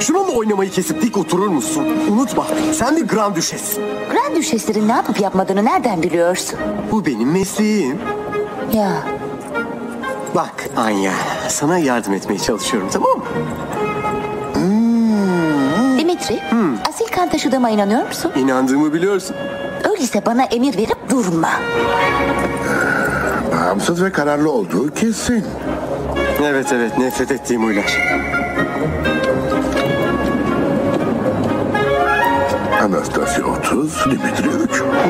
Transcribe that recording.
Şununla oynamayı kesip dik oturur musun? Unutma sen bir Grand Düşessin. Grand düşeslerin ne yapıp yapmadığını nereden biliyorsun? Bu benim mesleğim. Ya Bak Anya sana yardım etmeye çalışıyorum tamam mı? Dimitri, asil kan taşıdığıma inanıyor musun? İnandığımı biliyorsun. Öyleyse bana emir verip durma. Bağımsız ve kararlı olduğu kesin. Evet evet nefret ettiğim huylar. Анастасий Отцов Дмитриевич.